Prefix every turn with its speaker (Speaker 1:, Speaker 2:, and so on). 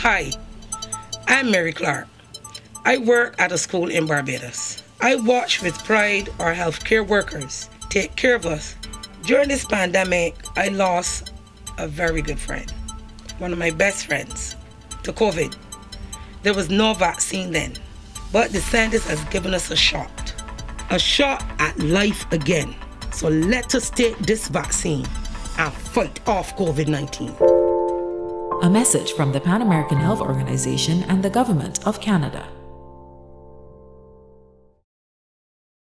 Speaker 1: Hi, I'm Mary Clarke. I work at a school in Barbados. I watch with pride our healthcare workers take care of us. During this pandemic, I lost a very good friend, one of my best friends, to COVID. There was no vaccine then, but the scientists has given us a shot, a shot at life again. So let us take this vaccine and fight off COVID 19.
Speaker 2: A message from the Pan American Health Organization and the Government of Canada.